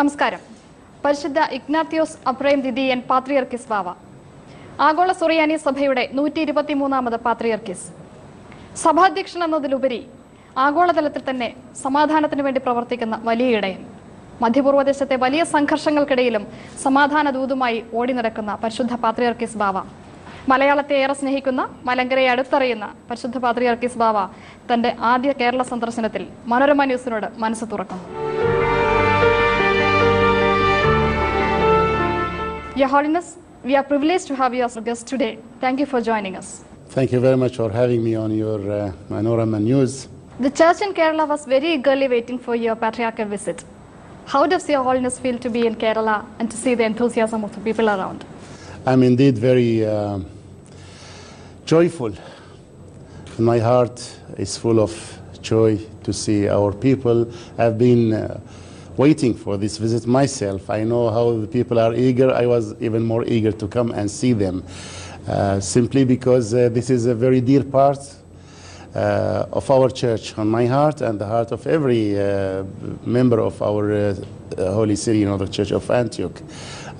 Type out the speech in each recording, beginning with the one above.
നമസ്കാരം. പരിശുദ്ധ ഇഗ്നാത്യോസ് അബ്രൈം ദിദിയൻ പാത്രിയർക്കിസ് ബാവ ആഗോള സുറിയാനി സഭയുടെ നൂറ്റി ഇരുപത്തി മൂന്നാമത് പാത്രിയർക്കിസ്. സഭാധ്യക്ഷൻ എന്നതിലുപരി ആഗോളതലത്തിൽ തന്നെ സമാധാനത്തിന് വേണ്ടി പ്രവർത്തിക്കുന്ന വലിയ ഇടയൻ. മധ്യപൂർവദേശത്തെ വലിയ സംഘർഷങ്ങൾക്കിടയിലും സമാധാന ദൂതുമായി ഓടി നടക്കുന്ന പരിശുദ്ധ പാത്രിയർക്കിസ് ബാവ മലയാളത്തെ ഏറെ സ്നേഹിക്കുന്ന മലങ്കരയെ അടുത്തറിയുന്ന പരിശുദ്ധ പാത്രിയർക്കിസ് ബാവ തന്റെ ആദ്യ കേരള സന്ദർശനത്തിൽ മനോരമ ന്യൂസിനോട് മനസ്സ് തുറക്കുന്നു. Your Holiness, we are privileged to have you as a guest today. Thank you for joining us. Thank you very much for having me on your uh, Manorama News. The church in Kerala was very eagerly waiting for your patriarchal visit. How does Your Holiness feel to be in Kerala and to see the enthusiasm of the people around? I'm indeed very uh, joyful. My heart is full of joy to see our people. I've been uh, waiting for this visit myself. I know how the people are eager. I was even more eager to come and see them, uh, simply because uh, this is a very dear part uh, of our church on my heart and the heart of every uh, member of our uh, Holy Syriac Orthodox Church of Antioch.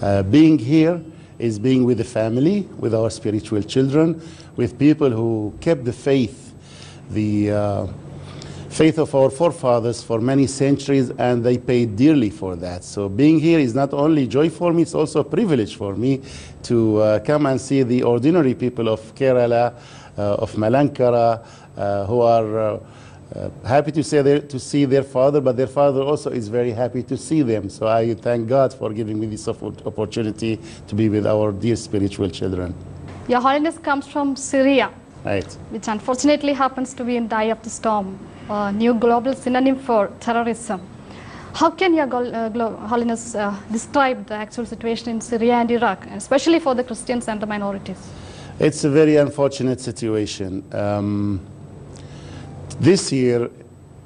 Uh, being here is being with the family, with our spiritual children, with people who kept the faith, the faith of our forefathers for many centuries, and they paid dearly for that. So being here is not only joy for me, it's also a privilege for me to uh, come and see the ordinary people of Kerala, uh, of Malankara, uh, who are uh, uh, happy to, say their, to see their father, but their father also is very happy to see them. So I thank God for giving me this opportunity to be with our dear spiritual children. Your Holiness comes from Syria, Right. which unfortunately happens to be in the eye of the storm, a new global synonym for terrorism. How can Your uh, Holiness uh, describe the actual situation in Syria and Iraq, especially for the Christians and the minorities? It's a very unfortunate situation. Um, this year,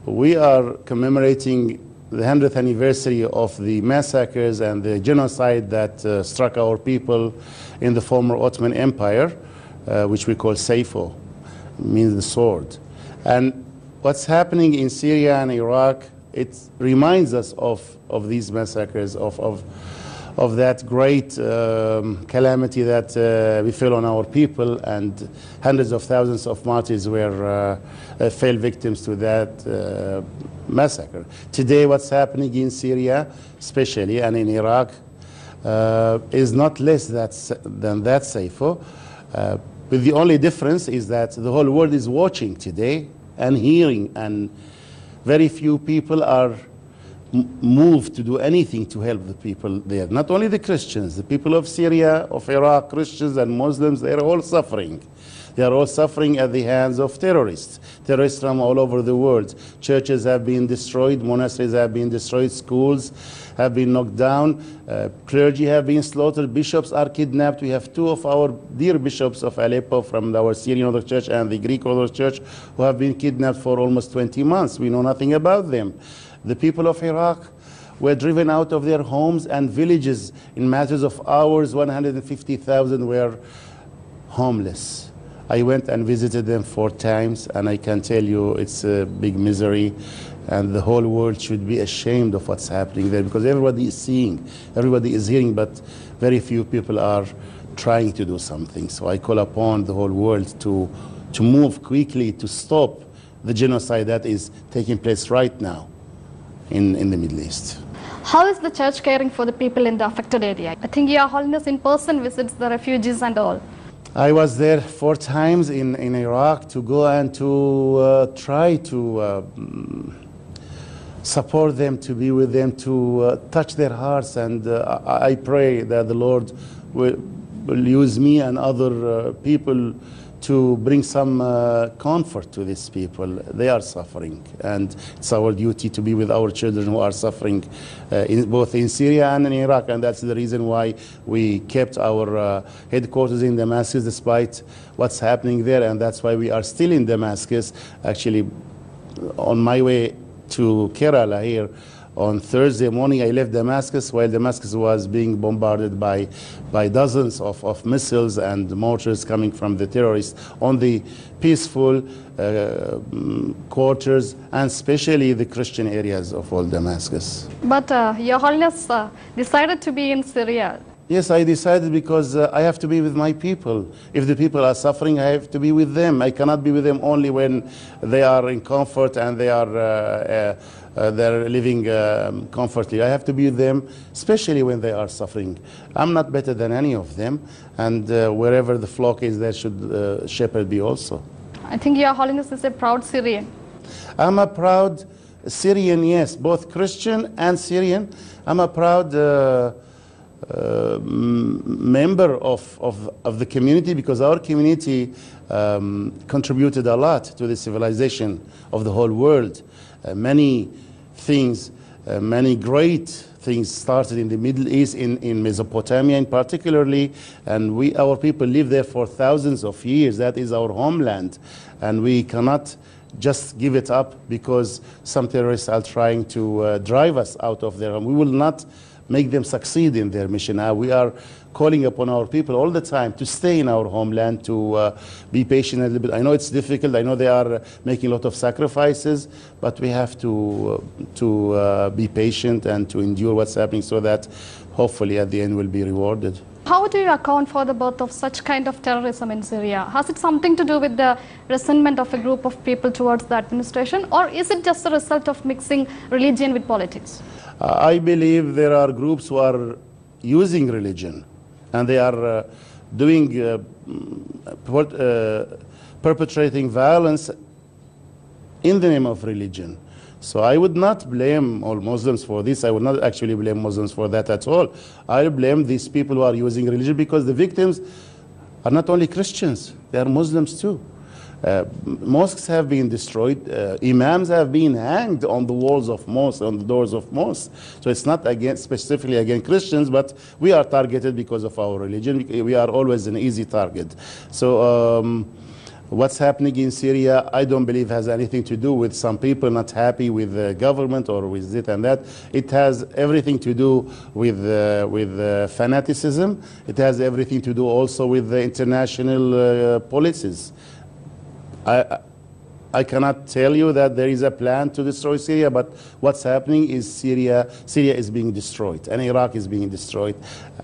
we are commemorating the 100th anniversary of the massacres and the genocide that uh, struck our people in the former Ottoman Empire, uh, which we call Seifo, means the sword. And what's happening in Syria and Iraq, it reminds us of, of these massacres, of, of, of that great um, calamity that uh, befell on our people, and hundreds of thousands of martyrs were uh, uh, fell victims to that uh, massacre. Today, what's happening in Syria, especially, and in Iraq, uh, is not less that, than that Saifo. Uh, but the only difference is that the whole world is watching today and hearing, and very few people are moved to do anything to help the people there. Not only the Christians, the people of Syria, of Iraq, Christians and Muslims, they are all suffering. They are all suffering at the hands of terrorists. Terrorists from all over the world. Churches have been destroyed, monasteries have been destroyed, schools have been knocked down, uh, clergy have been slaughtered, bishops are kidnapped. We have two of our dear bishops of Aleppo from our Syrian Orthodox Church and the Greek Orthodox Church who have been kidnapped for almost 20 months. We know nothing about them. The people of Iraq were driven out of their homes and villages in matters of hours. 150,000 were homeless. I went and visited them four times, and I can tell you it's a big misery, and the whole world should be ashamed of what's happening there because everybody is seeing, everybody is hearing, but very few people are trying to do something. So I call upon the whole world to, to move quickly to stop the genocide that is taking place right now in, in the Middle East. How is the church caring for the people in the affected area? I think Your Holiness in person visits the refugees and all. I was there four times in, in Iraq to go and to uh, try to uh, mm, support them, to be with them, to uh, touch their hearts. And uh, I, pray that the Lord will, will use me and other uh, people to bring some uh, comfort to these people. They are suffering, and it's our duty to be with our children who are suffering, uh, in, both in Syria and in Iraq. And that's the reason why we kept our uh, headquarters in Damascus despite what's happening there, and that's why we are still in Damascus. Actually, on my way to Kerala here, On Thursday morning, I left Damascus while Damascus was being bombarded by, by dozens of, of missiles and mortars coming from the terrorists on the peaceful uh, mm, quarters and especially the Christian areas of old Damascus. But uh, Your Holiness uh, decided to be in Syria. Yes, I decided because uh, I have to be with my people. If the people are suffering, I have to be with them. I cannot be with them only when they are in comfort and they are uh, uh, uh, they're living um, comfortably. I have to be with them, especially when they are suffering. I'm not better than any of them, and uh, wherever the flock is, there should uh, shepherd be also. I think Your Holiness is a proud Syrian. I'm a proud Syrian, yes, both Christian and Syrian. I'm a proud uh, member of, of, of the community because our community um, contributed a lot to the civilization of the whole world. Uh, many things, uh, many great things started in the Middle East, in, in Mesopotamia in particularly, and we, our people live there for thousands of years. That is our homeland, and we cannot just give it up because some terrorists are trying to uh, drive us out of there. We will not make them succeed in their mission. Uh, we are calling upon our people all the time to stay in our homeland, to uh, be patient a little bit. I know it's difficult. I know they are making a lot of sacrifices, but we have to, uh, to uh, be patient and to endure what's happening so that hopefully at the end we'll be rewarded. How do you account for the birth of such kind of terrorism in Syria? Has it something to do with the resentment of a group of people towards the administration, or is it just a result of mixing religion with politics? I believe there are groups who are using religion and they are uh, doing, uh, mm, uh, perpetrating violence in the name of religion. So I would not blame all Muslims for this. I would not actually blame Muslims for that at all. I blame these people who are using religion because the victims are not only Christians, they are Muslims too. Uh, mosques have been destroyed. Uh, imams have been hanged on the walls of mosques, on the doors of mosques. So it's not against, specifically against Christians, but we are targeted because of our religion. We are always an easy target. So um, what's happening in Syria, I don't believe has anything to do with some people not happy with the government or with it and that. It has everything to do with, uh, with uh, fanaticism. It has everything to do also with the international uh, policies. I, I cannot tell you that there is a plan to destroy Syria, but what's happening is Syria, Syria is being destroyed, and Iraq is being destroyed.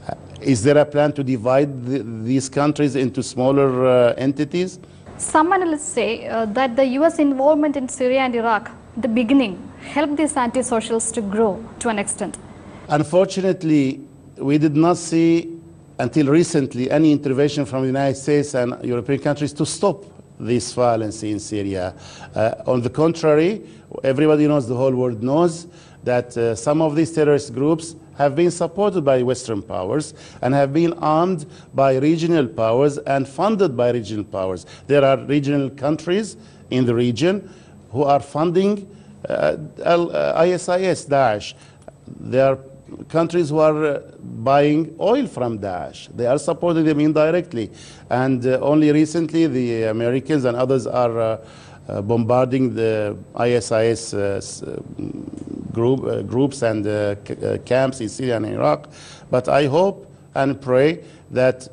Uh, is there a plan to divide the, these countries into smaller uh, entities? Some analysts say uh, that the US involvement in Syria and Iraq, the beginning, helped these anti socials to grow to an extent. Unfortunately, we did not see until recently any intervention from the United States and European countries to stop this violence in Syria. Uh, on the contrary, everybody knows, the whole world knows, that uh, some of these terrorist groups have been supported by Western powers and have been armed by regional powers and funded by regional powers. There are regional countries in the region who are funding uh, uh, ISIS, Daesh. There are countries who are uh, buying oil from Daesh. They are supporting them indirectly. And uh, only recently, the Americans and others are uh, uh, bombarding the ISIS uh, group, groups and camps in Syria and Iraq. But I hope and pray that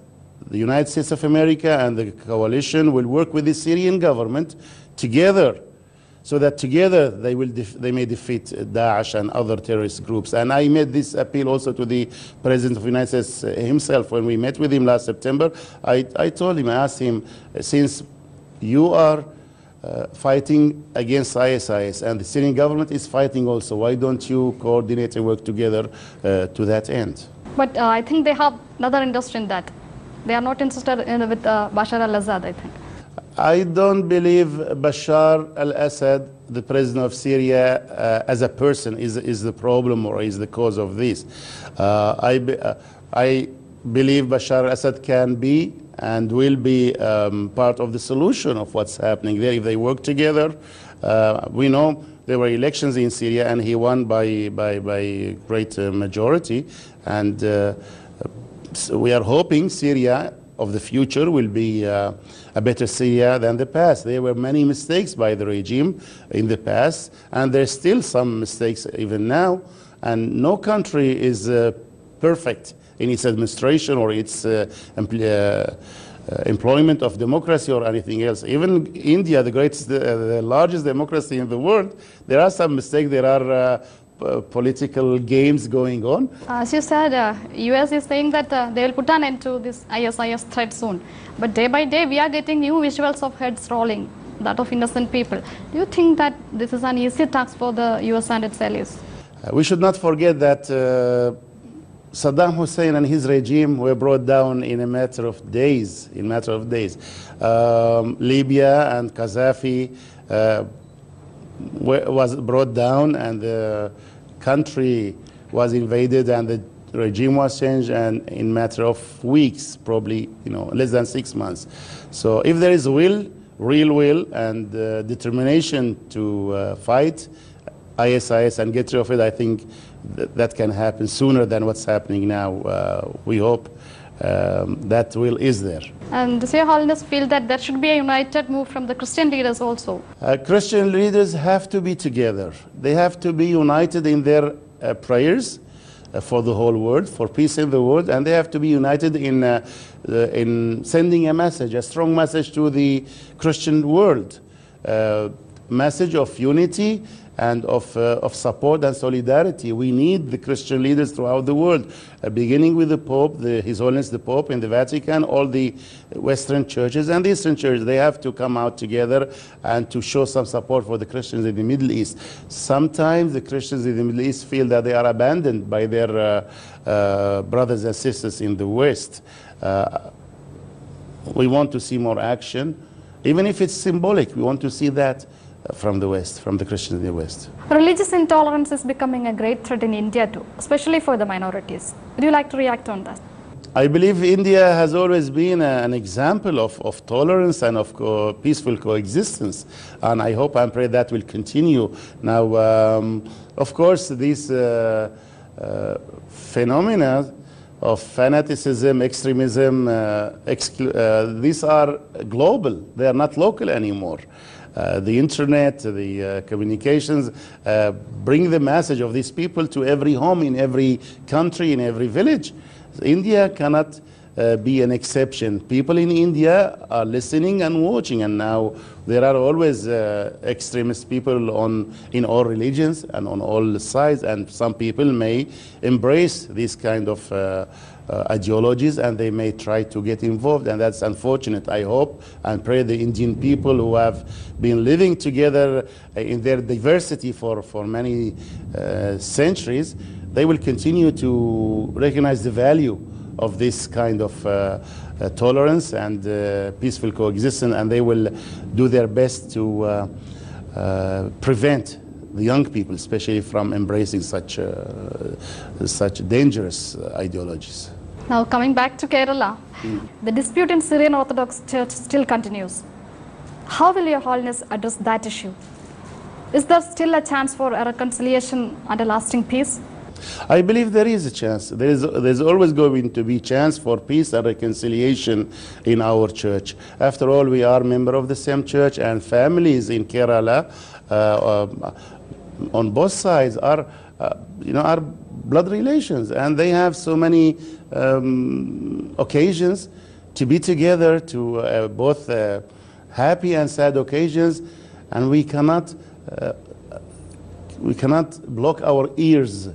the United States of America and the coalition will work with the Syrian government together so that together they, will they may defeat Daesh and other terrorist groups. And I made this appeal also to the President of the United States uh, himself when we met with him last September. I, I told him, I asked him, uh, since you are uh, fighting against ISIS and the Syrian government is fighting also, why don't you coordinate and work together uh, to that end? But uh, I think they have another interest in that. They are not interested in, with uh, Bashar al Assad, I think. I don't believe Bashar al-Assad, the president of Syria, uh, as a person is, is the problem or is the cause of this. Uh, I, be, uh, I believe Bashar al-Assad can be and will be um, part of the solution of what's happening there if they work together. Uh, we know there were elections in Syria and he won by, by, by great uh, majority. And uh, so we are hoping Syria of the future will be a better Syria than the past. There were many mistakes by the regime in the past, and there's still some mistakes even now. And no country is uh, perfect in its administration or its uh, uh, uh, employment of democracy or anything else. Even India, the greatest, uh, the largest democracy in the world, there are some mistakes. There are uh, p- political games going on. As you said, uh, US is saying that uh, they will put an end to this ISIS threat soon. But day by day, we are getting new visuals of heads rolling, that of innocent people. Do you think that this is an easy task for the US and its allies? Uh, we should not forget that uh, Saddam Hussein and his regime were brought down in a matter of days. In matter of days, um, Libya and Gaddafi uh, was brought down, and the country was invaded, and the regime was changed, and in matter of weeks, probably you know less than six months. So if there is will, real will, and uh, determination to uh, fight. ISIS and get rid of it, I think th- that can happen sooner than what's happening now. Uh, we hope um, that will is there. And does Your Holiness feel that there should be a united move from the Christian leaders also? Uh, Christian leaders have to be together. They have to be united in their uh, prayers uh, for the whole world, for peace in the world, and they have to be united in, uh, uh, in sending a message, a strong message to the Christian world. Uh, message of unity and of, uh, of support and solidarity. We need the Christian leaders throughout the world, uh, beginning with the Pope, the, His Holiness the Pope in the Vatican, all the Western churches and the Eastern churches. They have to come out together and to show some support for the Christians in the Middle East. Sometimes the Christians in the Middle East feel that they are abandoned by their uh, uh, brothers and sisters in the West. Uh, we want to see more action, even if it's symbolic. We want to see that from the West, from the Christians in the West. Religious intolerance is becoming a great threat in India too, especially for the minorities. Would you like to react on that? I believe India has always been a- an example of, of tolerance and of co- peaceful coexistence, and I hope and pray that will continue. Now, um, of course, these uh, uh, phenomena of fanaticism, extremism, uh, uh, these are global, they are not local anymore. Uh, the internet, the uh, communications uh, bring the message of these people to every home, in every country, in every village. India cannot uh, be an exception. People in India are listening and watching, and now there are always uh, extremist people on in all religions and on all sides, and some people may embrace this kind of ideologies and they may try to get involved, and that's unfortunate. I hope and pray the Indian people who have been living together uh, in their diversity for, for many uh, centuries, they will continue to recognize the value of this kind of uh, uh, tolerance and uh, peaceful coexistence, and they will do their best to uh, uh, prevent the young people, especially from embracing such, uh, such dangerous uh, ideologies. Now, coming back to Kerala, the dispute in Syrian Orthodox Church still continues. How will Your Holiness address that issue? Is there still a chance for a reconciliation and a lasting peace? I believe there is a chance. There is, there's always going to be chance for peace and reconciliation in our church. After all, we are member of the same church, and families in Kerala, uh, um, on both sides, are uh, you know are blood relations, and they have so many um, occasions to be together, to uh, both uh, happy and sad occasions, and we cannot uh, we cannot block our ears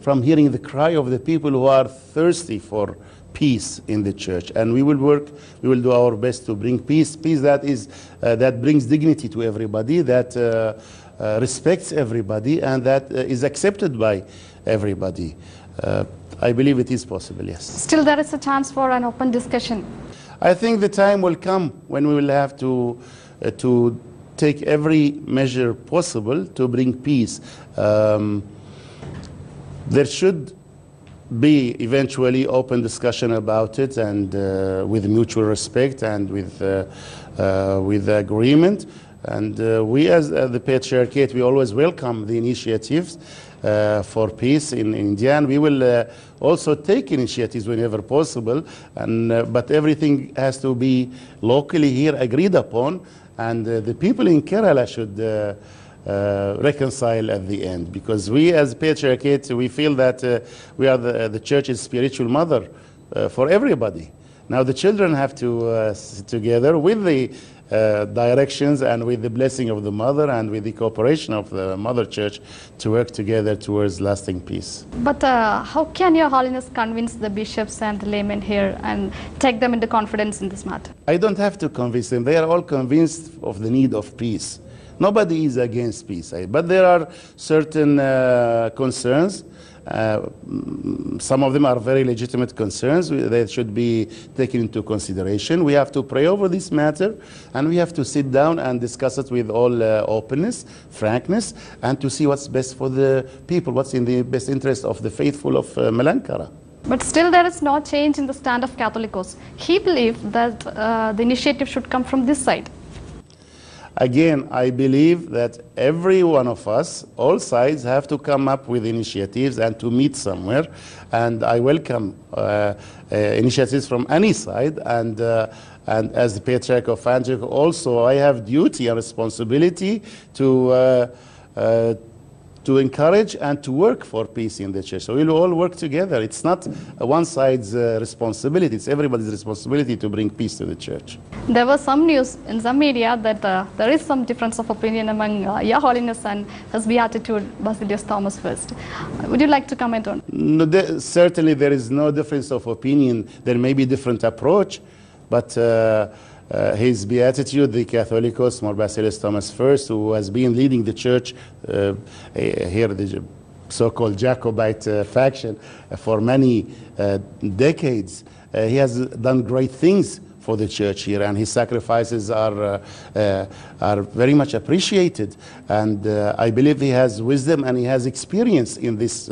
from hearing the cry of the people who are thirsty for peace in the church. And we will work we will do our best to bring peace. Peace that is uh, that brings dignity to everybody that uh, respects everybody and that uh, is accepted by everybody uh, i believe it is possible yes Still, there is a chance for an open discussion. I think the time will come when we will have to, uh, to take every measure possible to bring peace. Um, there should be eventually open discussion about it and uh, with mutual respect and with, uh, uh, with agreement. And uh, we, as uh, the Patriarchate, we always welcome the initiatives. uh, for peace in, in India, and we will uh, also take initiatives whenever possible. And, uh, but everything has to be locally here agreed upon, and uh, the people in Kerala should reconcile at the end. Because we, as patriarchate, we feel that we are the, the church's spiritual mother for everybody. Now the children have to uh, sit together with the uh, directions and with the blessing of the mother and with the cooperation of the mother church to work together towards lasting peace. But uh, how can Your Holiness convince the bishops and the laymen here and take them into confidence in this matter? I don't have to convince them. They are all convinced of the need of peace. Nobody is against peace, eh? but there are certain uh, concerns. Uh, some of them are very legitimate concerns. They should be taken into consideration. We have to pray over this matter, and we have to sit down and discuss it with all uh, openness, frankness, and to see what's best for the people, what's in the best interest of the faithful of uh, Malankara. But still, there is no change in the stand of Catholicos. He believed that uh, the initiative should come from this side. Again, I believe that every one of us, all sides, have to come up with initiatives and to meet somewhere. And I welcome uh, uh, initiatives from any side. And, uh, and as the Patriarch of Antioch, also I have duty and responsibility to, uh, uh, to encourage and to work for peace in the church. So we'll all work together. It's not uh, one side's uh, responsibility, it's everybody's responsibility to bring peace to the church. There was some news in some media that uh, there is some difference of opinion among uh, Your Holiness and His Beatitude Basilius Thomas First. Would you like to comment on? No, there, certainly, there is no difference of opinion. There may be different approach, but uh, his beatitude, the Catholicos, Mor Basilius Thomas I, who has been leading the church uh, eh, here, the so-called Jacobite uh, faction, uh, for many uh, decades, uh, he has done great things for the church here, and his sacrifices are, are very much appreciated. And I believe he has wisdom and he has experience in this.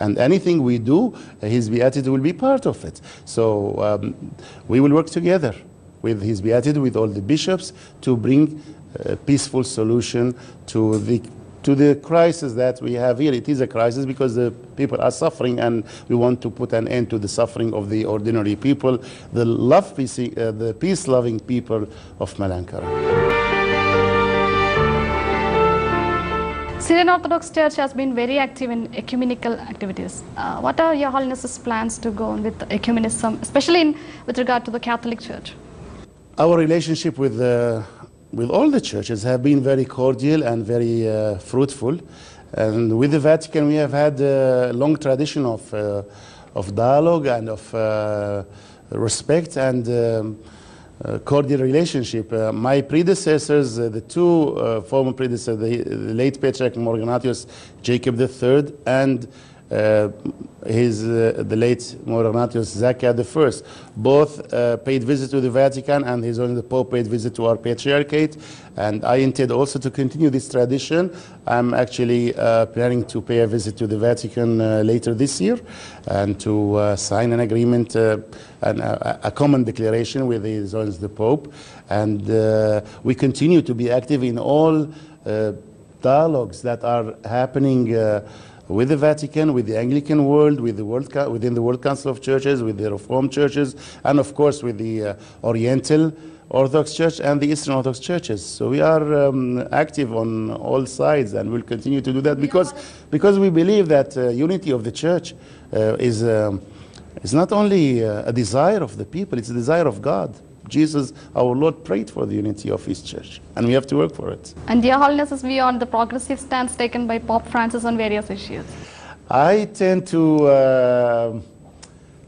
And anything we do, his beatitude will be part of it. So um, we will work together with his beatitude, with all the bishops, to bring a peaceful solution to the to the crisis that we have here. It is a crisis because the people are suffering, and we want to put an end to the suffering of the ordinary people, the love, peace, uh, the peace-loving people of Malankara. Syrian Orthodox Church has been very active in ecumenical activities. Uh, what are Your Holiness's plans to go on with ecumenism, especially in, with regard to the Catholic Church? Our relationship with, uh, with all the churches have been very cordial and very uh, fruitful. And with the Vatican, we have had a long tradition of, uh, of dialogue and of uh, respect and um, uh, cordial relationship. My predecessors, the two former predecessors, the, the late Patriarch Mor Ignatius Jacob III and his, uh, the late Mor Ignatius Zacchaeus I, both uh, paid visit to the Vatican, and His Holiness the Pope paid visit to our patriarchate. And I intend also to continue this tradition. I'm actually uh, planning to pay a visit to the Vatican uh, later this year, and to uh, sign an agreement, uh, an, a, common declaration with His Holiness the Pope. And uh, we continue to be active in all uh, dialogues that are happening. Uh, with the Vatican, with the Anglican world, with the world within the World Council of Churches, with the Reformed churches, and of course with the uh, Oriental Orthodox Church and the Eastern Orthodox churches. So we are um, active on all sides, and we'll continue to do that because because we believe that uh, unity of the church uh, is um, is not only uh, a desire of the people; it's a desire of God. Jesus, our Lord, prayed for the unity of His church, and we have to work for it. And Your Holiness's view on the progressive stance taken by Pope Francis on various issues. I tend to uh,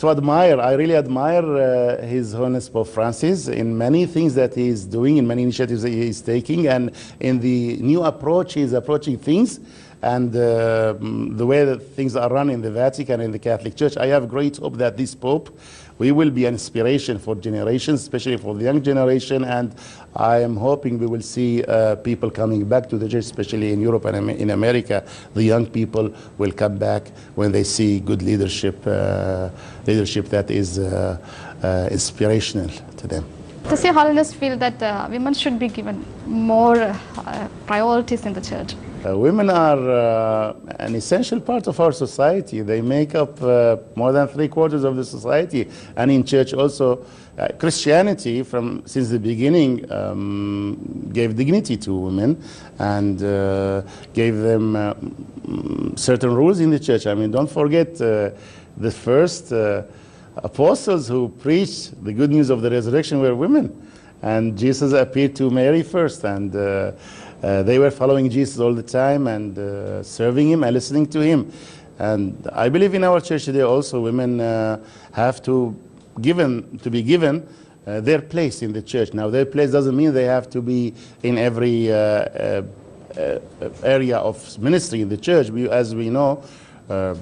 to admire. I really admire uh, His Holiness Pope Francis in many things that he is doing, in many initiatives that he is taking, and in the new approach he is approaching things, and uh, mm, the way that things are run in the Vatican and in the Catholic Church. I have great hope that this Pope. We will be an inspiration for generations, especially for the young generation, and I am hoping we will see uh, people coming back to the church, especially in Europe and in America. The young people will come back when they see good leadership, uh, leadership that is uh, uh, inspirational to them. Does Your Holiness feel that uh, women should be given more uh, priorities in the church? Uh, women are uh, an essential part of our society. They make up uh, more than three quarters of the society. And in church also, uh, Christianity from since the beginning um, gave dignity to women and uh, gave them uh, certain rules in the church. I mean, don't forget the first apostles who preached the good news of the resurrection were women. And Jesus appeared to Mary first, and uh, they were following Jesus all the time and uh, serving him and listening to him. And I believe in our church today also women uh, have to given to be given uh, their place in the church. Now their place doesn't mean they have to be in every uh, uh, area of ministry in the church. We, as we know,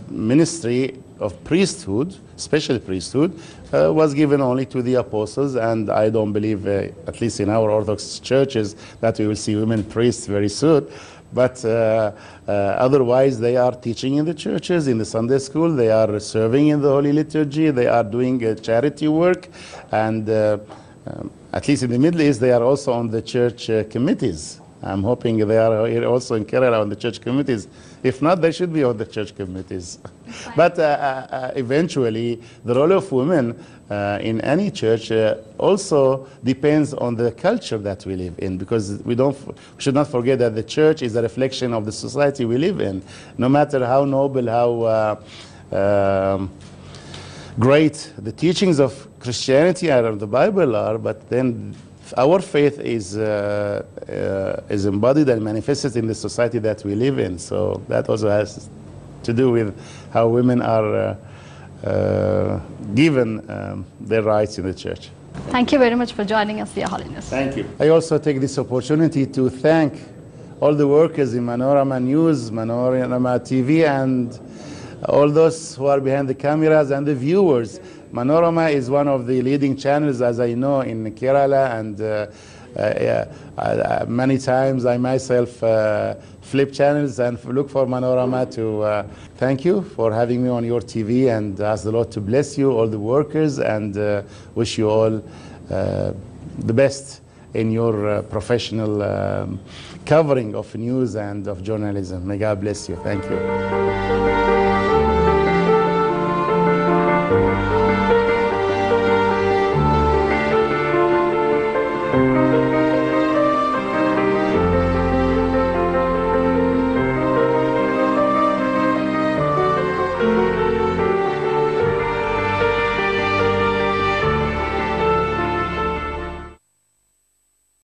ministry of priesthood, special priesthood, uh, was given only to the apostles, and I don't believe, uh, at least in our Orthodox churches, that we will see women priests very soon. But uh, uh, otherwise, they are teaching in the churches, in the Sunday school, they are serving in the Holy Liturgy, they are doing uh, charity work, and uh, um, at least in the Middle East, they are also on the church committees. I'm hoping they are here also in Kerala on the church committees. If not, they should be on the church committees. but uh, uh, uh, eventually, the role of women uh, in any church uh, also depends on the culture that we live in, because we don't we should not forget that the church is a reflection of the society we live in. No matter how noble, how uh, um, great the teachings of Christianity and of the Bible are, but then our faith is, uh, uh, is embodied and manifested in the society that we live in. So that also has to do with how women are uh, uh, given um, their rights in the church. Thank you very much for joining us, Your Holiness. Thank you. I also take this opportunity to thank all the workers in Manorama News, Manorama TV, and all those who are behind the cameras and the viewers. Manorama is one of the leading channels, as I know, in Kerala, and uh, uh, yeah, uh, many times I myself uh, flip channels and look for Manorama to uh, thank you for having me on your TV and ask the Lord to bless you, all the workers, and uh, wish you all uh, the best in your uh, professional um, covering of news and of journalism. May God bless you. Thank you.